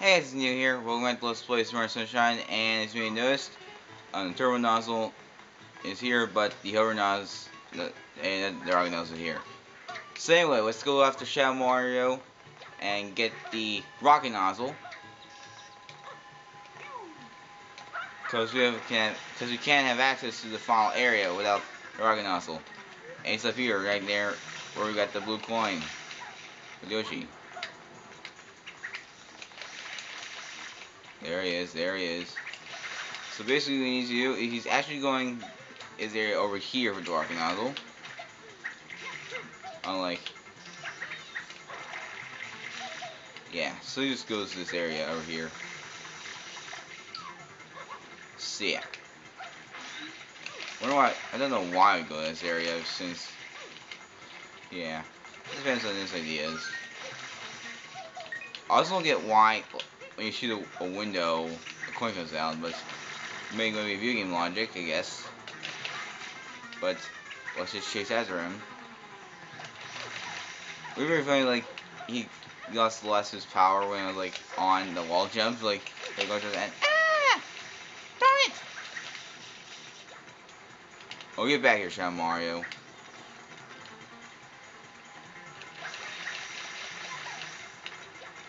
Hey, it's new here. Welcome back to Let's Play Super Mario Sunshine, and as you may noticed, um, the turbo nozzle is here, but the hover nozzle and the rocket nozzle is here. So anyway, let's go after Shadow Mario and get the rocket nozzle. Because we can we can't have access to the final area without the rocket nozzle. And it's up here, right there, where we got the blue coin with Yoshi. There he is, there he is. So basically what we need to do is he's actually going is area over here for nozzle. Unlike Yeah, so he just goes to this area over here. Sick. Wonder why I don't know why we go to this area since Yeah. It depends on his ideas. I also don't get why when you shoot a, a window, a coin comes out, but maybe going to be video game logic, I guess. But let's just chase after him. We were funny, like he lost less of his power when I was like on the wall jump, like they go to the end. Ah! Darn it! Oh, get back here, Shadow Mario.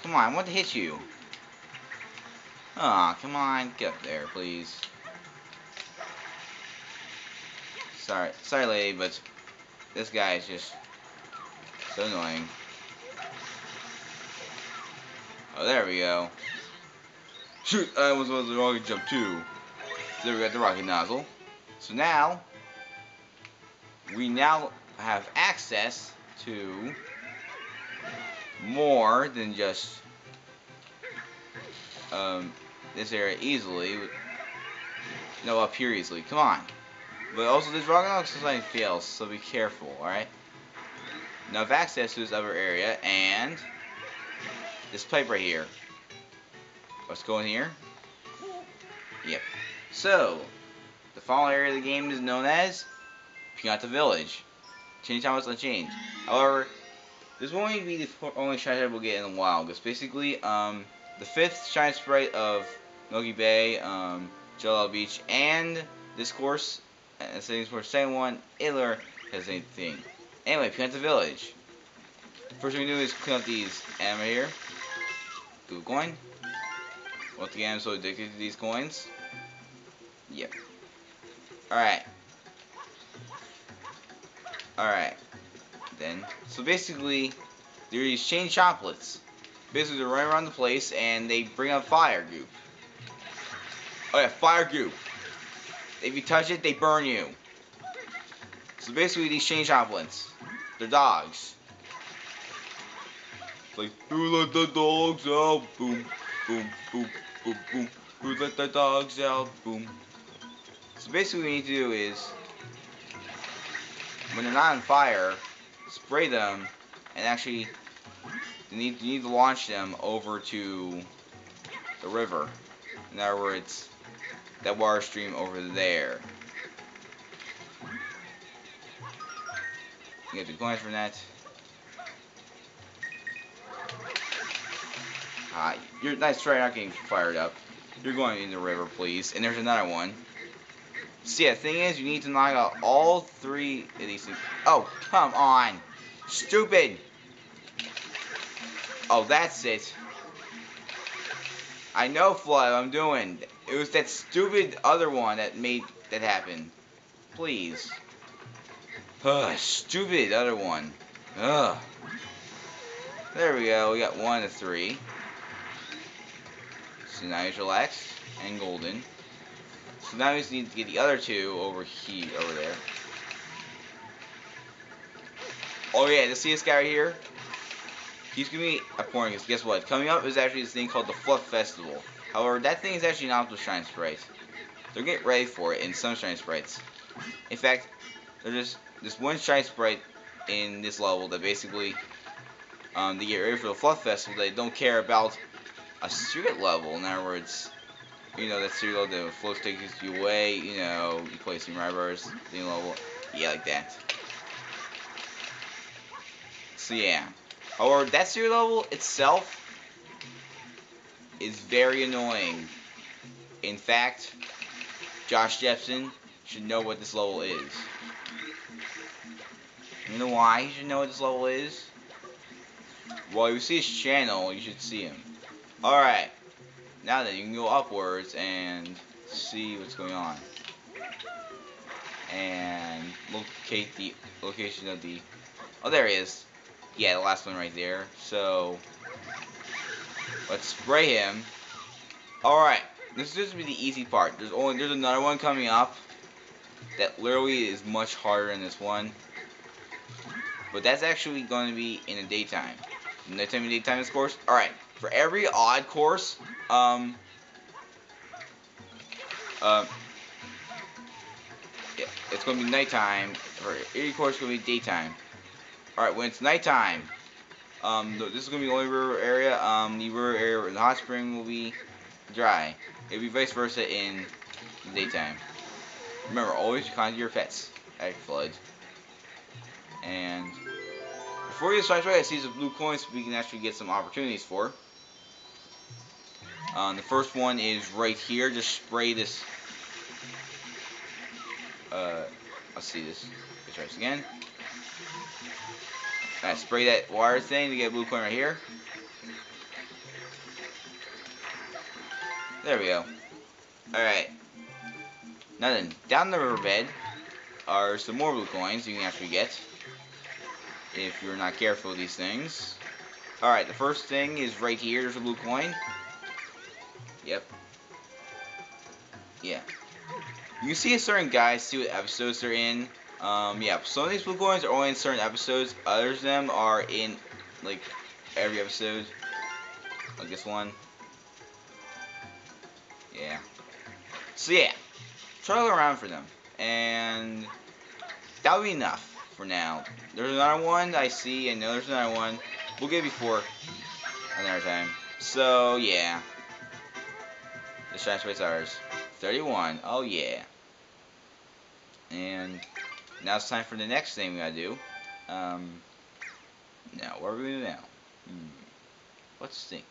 Come on, I want to hit you. Aw, oh, come on, get up there, please. Sorry, sorry lady, but this guy is just so annoying. Oh, there we go. Shoot, I was on the rocket jump too. There we got the rocket nozzle. So now, we now have access to more than just um, this area easily. No, up here easily. Come on. But also, this rocket nozzle sometimes fails, so be careful, alright? Now, have access to this other area, and this pipe right here. Let's go in here. Yep. So, the final area of the game is known as Pianta Village. Change time was unchanged. However, this won't be the only shine we'll get in a while, because basically, um, the fifth shine sprite of Noki Bay, um, Gelato Beach, and this course, and settings for second one, Idler has anything. Anyway, Pianta Village. First thing we do is clean up these ammo here. A coin. Once again, I'm so addicted to these coins. Yep. Alright. Alright. Then, so basically, there are these chain chomplets. Basically, they're running around the place and they bring out fire goop. Oh yeah, fire goop. If you touch it, they burn you. So basically, these chain chomplets, they're dogs. It's like, who let the dogs out? Boom, boom, boom, boom, boom. Who let the dogs out? Boom. So basically, what we need to do is, when they're not on fire, spray them, and actually you need, need to launch them over to the river. In other words, that water stream over there. You get the coins from that. Ah, you're nice try not getting fired up. You're going in the river, please. And there's another one. See, the thing is, you need to knock out all three of these things. Oh, come on. Stupid. Oh, that's it. I know, FLUDD, I'm doing. It was that stupid other one that made that happen. Please. Ugh, stupid other one. Ugh. There we go. We got one of three. So now he's relaxed and golden. So now we just need to get the other two over here, over there. Oh yeah, to see this guy right here? He's gonna be a point because guess what? Coming up is actually this thing called the Fluff Festival. However, that thing is actually not with Shine. They're getting ready for it in some Shine Sprites. In fact, there's just this one Shine Sprite in this level that basically um, they get ready for the Fluff Festival. They don't care about a secret level. In other words, you know, that secret level that takes you away. You know, you play some bars, thing level. Yeah, like that. So yeah. Or that secret level itself is very annoying. In fact, Josh Jepson should know what this level is. You know why he should know what this level is? Well, you see his channel, you should see him. Alright. Now then, you can go upwards and see what's going on. And locate the location of the... Oh, there he is. Yeah, the last one right there. So, let's spray him. Alright, this is be the easy part. There's only there's another one coming up that literally is much harder than this one. But that's actually going to be in the daytime. Nighttime and daytime, of course. Alright, for every odd course, um, uh, yeah, it's going to be nighttime. For every course, it's going to be daytime. Alright, when it's nighttime, um, this is going to be the only river area. Um, the river area, the hot spring will be dry. It'll be vice versa in the daytime. Remember, always contact your pets at flood. And before you start trying to see some blue coins we can actually get some opportunities for. Um, the first one is right here. Just spray this. Uh, let's see this. Let's try this again. Right, spray that wire thing to get blue coin right here. There we go. Alright. Now then, down the riverbed are some more blue coins you can actually get if you're not careful of these things. Alright, the first thing is right here. There's a blue coin. Yep. Yeah. You can see a certain guys, see what episodes they're in. Um, yeah, some of these blue coins are only in certain episodes. Others of them are in, like, every episode. Like this one. Yeah. So yeah, look around for them. And that'll be enough for now. There's another one I see, and there's another one. We'll get before another time. So, yeah. The Shine Space ours. 31. Oh, yeah. And now it's time for the next thing we gotta do. Um, now, what are we gonna do now? Hmm. Let's think.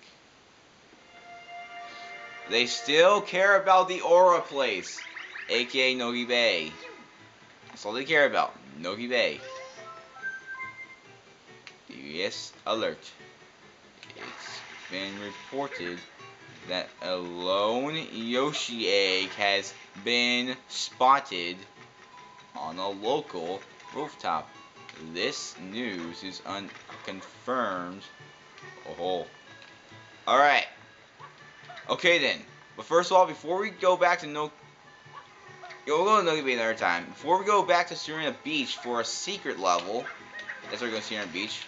They still care about the Aura place, aka Noki Bay. That's all they care about. Noki Bay. Yes, alert. It's been reported that a lone Yoshi egg has been spotted on a local rooftop. This news is unconfirmed. Oh. Alright. Okay then. But first of all, before we go back to No we'll go to Bay another time. Before we go back to Sirena Beach for a secret level, that's where we're going to Sirena Beach.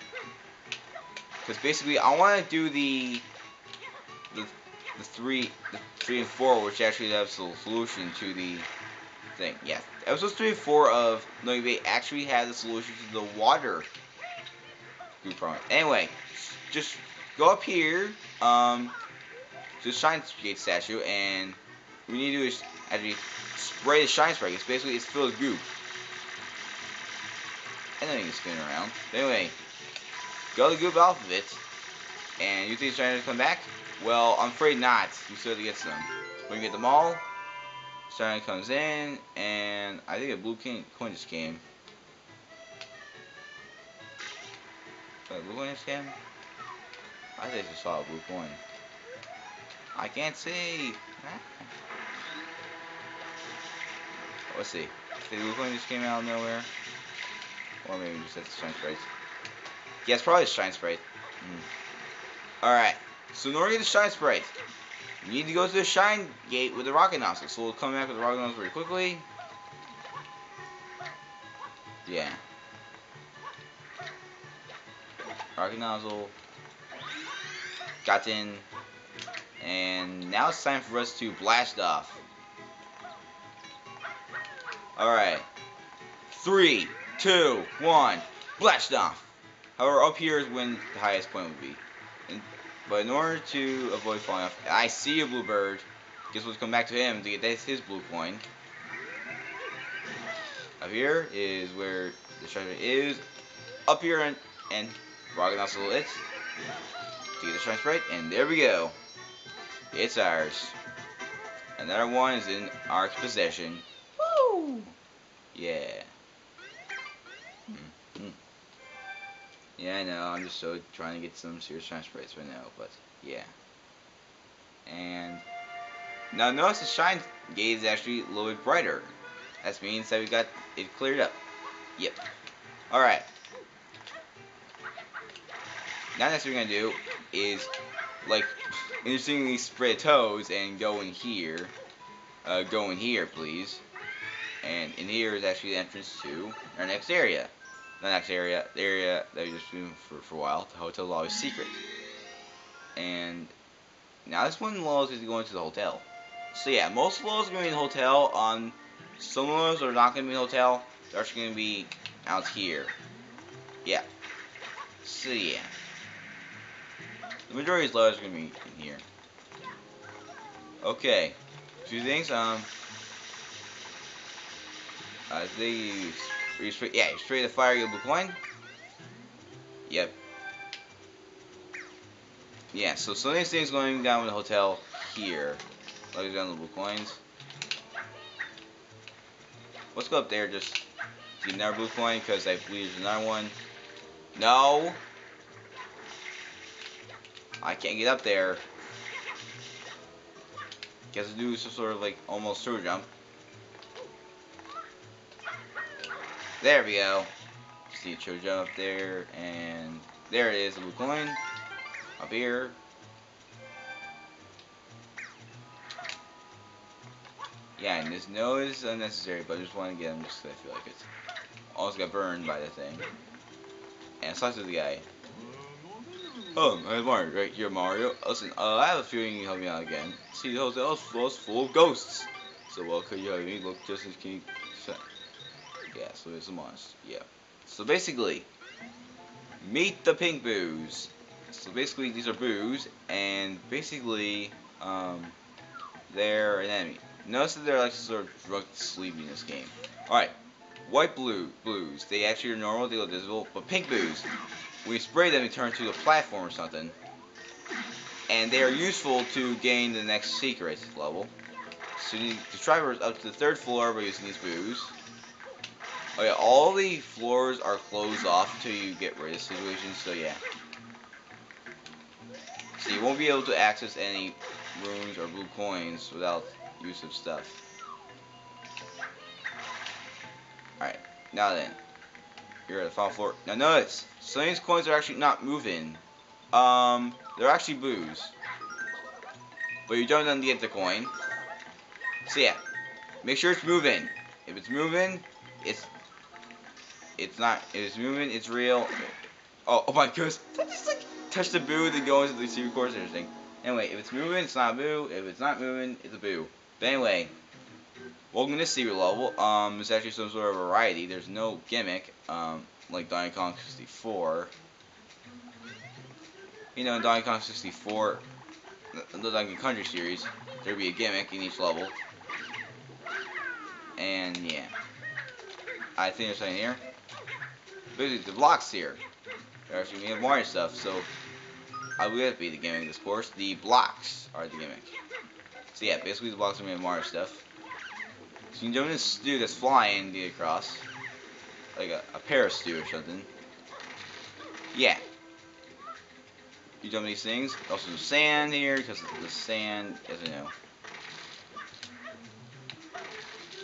Because basically, I want to do the, the the three, the three and four, which actually have the solution to the thing. Yeah, and four of No Bay actually have the solution to the water group problem. Anyway, just go up here, um, to the Shine Gate statue, and we need to do is actually spray the shine spray. It's basically it's filled with goo. And then you can spin around. But anyway, go the goop off of it. And you think it's trying to come back? Well, I'm afraid not. You still have to get some. When you get them all, Starlight comes in, and I think a blue king coin just came. A blue coin just came? I think saw a blue coin. I can't see. Let's see. Did coin just came out of nowhere? Or maybe just at the Shine Sprite. Yeah, it's probably a Shine Sprite. Mm. Alright. So get the Shine Sprite, you need to go to the Shine Gate with the Rocket Nozzle. So we'll come back with the Rocket Nozzle very quickly. Yeah. Rocket Nozzle. Got in. And now it's time for us to blast off. Alright. Three, two, one, blast off. However, up here is when the highest point would be. And, but in order to avoid falling off, I see a blue bird. Guess what's come back to him to get this, his blue coin. Up here is where the treasure is. Up here and, and Rocket Nozzle it to get the shine sprite, and there we go. It's ours. Another one is in our possession. Woo! Yeah. Yeah, I know. I'm just so trying to get some serious transparency right now, but yeah. And now notice the shine gauge is actually a little bit brighter. That means that we got it cleared up. Yep. Alright. Now next we're gonna do is like interestingly spread toes and go in here. Uh, go in here, please. And in here is actually the entrance to our next area. The next area, the area that we just been for, for a while, the hotel is always secret. And now this one allows is going to the hotel. So yeah, most levels are going to be the hotel. On some levels are not going to be the hotel. They're actually going to be out here. Yeah. So yeah. The majority of levels are going to be in here. Okay. Two things. Um. Uh, they use, yeah, straight the fire, you blue coin. Yep. Yeah, so of these things going down with the hotel here. Like down the blue coins. Let's go up there just get another blue coin because I believe there's another one. No! I can't get up there. Guess to do some sort of like almost through jump. There we go. See a jump up there, and there it is, a blue coin. Up here. Yeah, and this no is unnecessary, but I just want to get him just because I feel like it's almost got burned by the thing. And sucks to the guy. Oh, Mario, right here, Mario. Listen, uh, I have a feeling you help me out again. See, the hotel is full of ghosts. So, well, could you me look just as you... Yeah, so it's a monster. Yeah. So basically, meet the pink boos. So basically, these are boos, and basically, um, they're an enemy. Notice that they're like sort of drunk sleeping in this game. Alright, white blue blues. They actually are normal, they look visible, but pink boos. You spray them, they turn to a platform or something. And they are useful to gain the next secret level. So you need to up to the third floor by using these boos. Yeah, all the floors are closed off until you get rid of situations, so yeah. So you won't be able to access any rooms or blue coins without use of stuff. Alright, now then. You're at the final floor. Now notice, some of these coins are actually not moving. Um, they're actually boos. But you don't need to get the coin. So yeah, make sure it's moving. If it's moving, it's it's not. It's moving. It's real. Oh, oh my goodness! just like touch the boo, then go into the secret course and everything. Anyway, if it's moving, it's not a boo. If it's not moving, it's a boo. But anyway, welcome to secret level. Um, it's actually some sort of variety. There's no gimmick. Um, like Donkey Kong 64. You know, in Donkey Kong 64, the Donkey Country series, there'd be a gimmick in each level. And yeah, I think there's something here basically the blocks here. Actually made of Mario stuff, so I would be the gimmick of this course. The blocks are the gimmick. So yeah, basically the blocks are made of Mario stuff. So you can jump this stew that's flying get across. Like a, a pair stew or something. Yeah. You jump these things. Also some sand here, because the sand, as I know.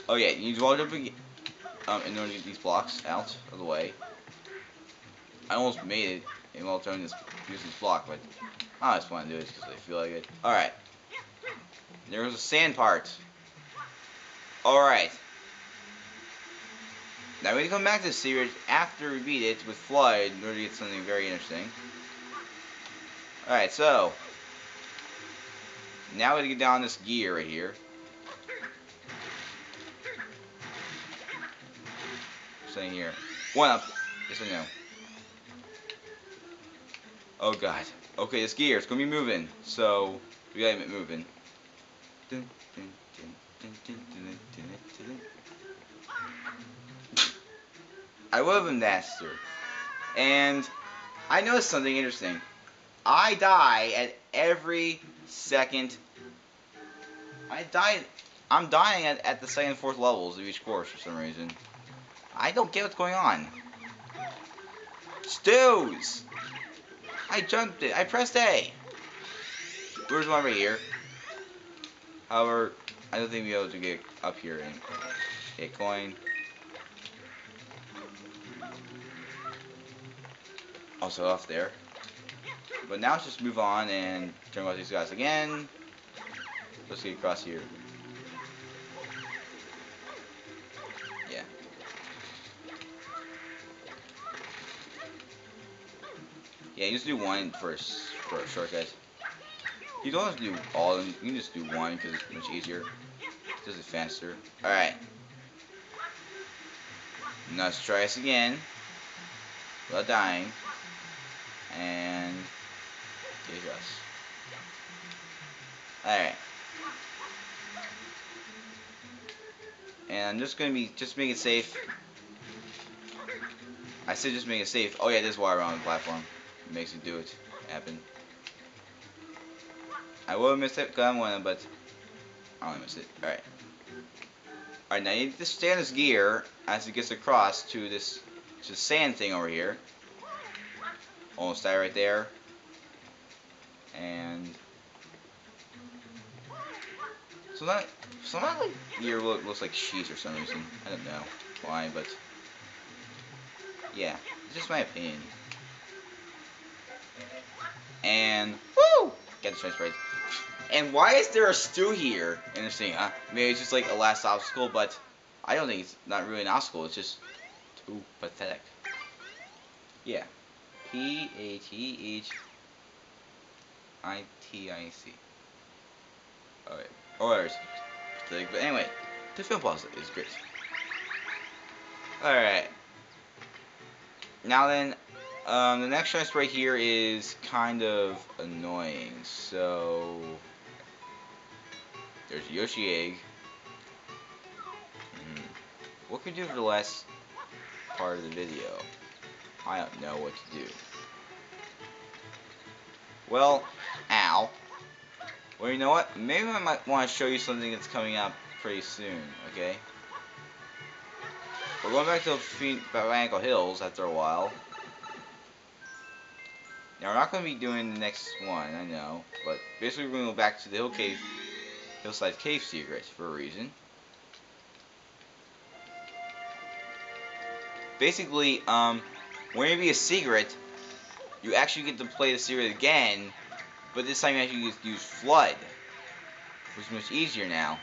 Oh yeah, you need to wall jump um, in order to get these blocks out of the way. I almost made it while trying this use this block, but I just want to do it because I feel like it. Alright. There was a sand part. Alright. Now we come back to the series after we beat it with FLUDD in order to get something very interesting. Alright, so now we get down this gear right here. Saying here. One up. Yes or no? Oh god. Okay, this gear, it's gonna be moving. So, we gotta get moving. I love him master. And I noticed something interesting. I die at every second I died. I'm dying at, at the second and fourth levels of each course for some reason. I don't get what's going on. Stews! I jumped it. I pressed A. There's one right here. However, I don't think we'll be able to get up here and get coin. Also off there. But now let's just move on and turn about these guys again. Let's get across here. Yeah, you just do one for a short, guys. You don't have to do all of them. You can just do one because it's much easier. It faster. Alright. Now let's try this again. Without dying. And get across. Alright. And I'm just gonna be just make it safe. I said just make it safe. Oh yeah, there's water on the platform. Makes it do it happen. I will miss it because I'm one, but I only miss it. Alright. Alright, now you need to stay on this gear as it gets across to this, to the sand thing over here. Almost die right there. And so that so that like gear look, looks like cheese for some reason. I don't know why, but yeah, it's just my opinion. And woo, get the strength sprays. And why is there a stew here? Interesting, huh? Maybe it's just like a last obstacle, but I don't think it's not really an obstacle. It's just too pathetic. Yeah. P A T H I T I C. Alright. Or oh, pathetic, but anyway, the film pause is great. Alright. Now then, um, the next choice right here is kind of annoying. So there's Yoshi Egg. Mm. What can we do for the last part of the video? I don't know what to do. Well, ow. Well, you know what? Maybe I might want to show you something that's coming up pretty soon, okay? We're going back to Botanical Hills after a while. Now, we're not going to be doing the next one, I know. But basically, we're going to go back to the Hill Cave Hillside Cave Secrets for a reason. Basically, um, when you be a secret, you actually get to play the secret again, but this time you actually use FLUDD, which is much easier now.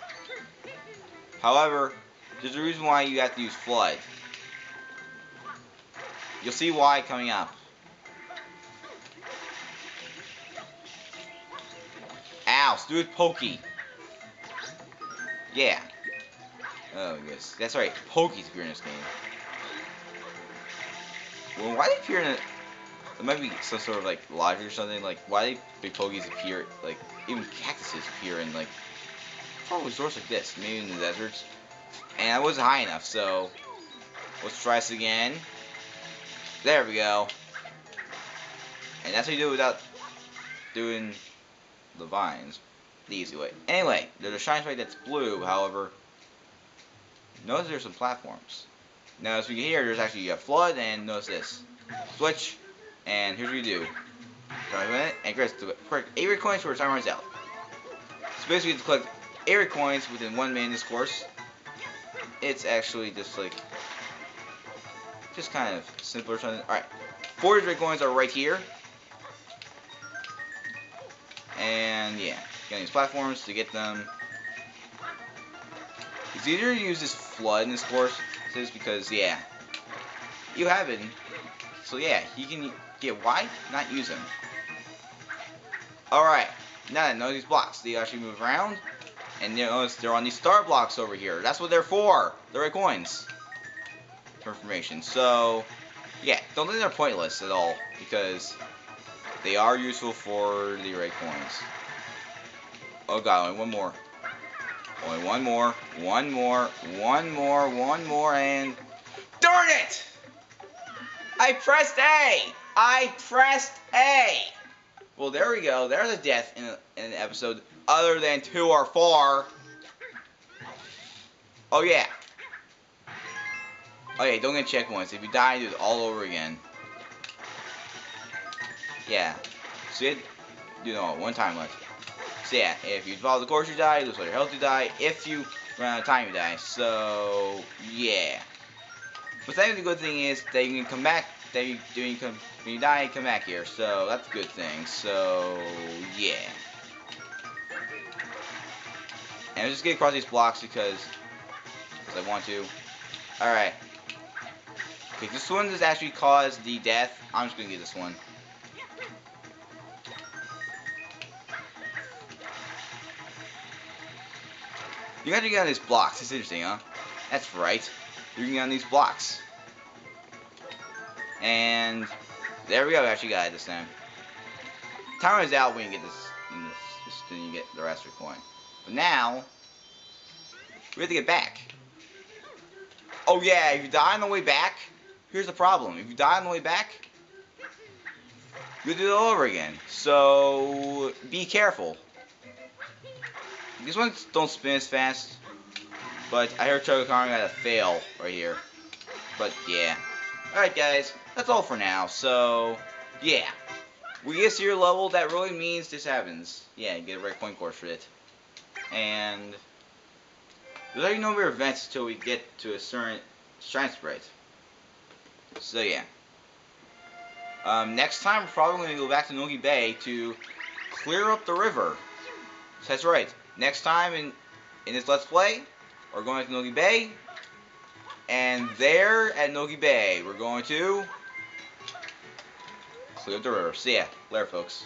However, there's a reason why you have to use FLUDD. You'll see why coming up. Ow, it Pokey. Yeah. Oh, yes. That's right. Pokey's this game. Well, why do they appear in a... There might be some sort of, like, logic or something. Like, why do big Pokeys appear... Like, even cactuses appear in, like... Probably resorts like this. Maybe in the deserts. And I wasn't high enough, so... Let's try this again. There we go. And that's what you do without doing the vines the easy way. Anyway, there's a shine spike that's blue, however, notice there's some platforms. Now, as we can hear, there's actually a FLUDD, and notice this. Switch, and here's what you do. And Chris, collect 8 red coins for time runs out. So basically, you have to collect 8 red coins within 1 minute in this course. It's actually just like, just kind of simpler. Alright, 40 red coins are right here. And yeah getting these platforms to get them. It's easier to use this FLUDD in this course, just because, yeah, you have it. So yeah, you can get why not use them. Alright, now that I know these blocks, they actually move around, and you notice they're on these star blocks over here. That's what they're for. They're coins. For information. So, yeah, don't think they're pointless at all, because they are useful for the red coins. Oh god, only one more. Only one more, one more, one more, one more, and... Darn it! I pressed A! I pressed A! Well, there we go. There's a death in, a, in an episode other than two or four. Oh yeah. Oh yeah, don't get checkpoints. If you die, do it all over again. Yeah. So it, you know, one time left. So yeah, if you follow the course, you die. Lose all your health, you die. If you run out of time, you die. So yeah. But then the good thing is that you can come back. That you, when you come when you die, you come back here. So that's a good thing. So yeah. And I'm just getting across these blocks because, because I want to. Alright. Okay, this one does actually cause the death. I'm just gonna get this one. You got to get on these blocks. It's interesting, huh? That's right. You can get on these blocks. And there we go. We actually got it this time. Time is out when you get this. this, then you get the rest of the coin. But now we have to get back. Oh yeah, if you die on the way back, here's the problem. If you die on the way back, you do it all over again. So be careful. These ones don't spin as fast, but I heard Choco Kong got a fail right here. But yeah. Alright guys, that's all for now. So yeah. We get to your level, that really means this happens. Yeah, get a red coin course for it. And there's like no more events until we get to a certain strength sprite. So yeah. Um, next time we're probably going to go back to Noki Bay to clear up the river. That's right. Next time in in this Let's Play, we're going to Noki Bay. And there at Noki Bay, we're going to clear the river. So yeah, later folks.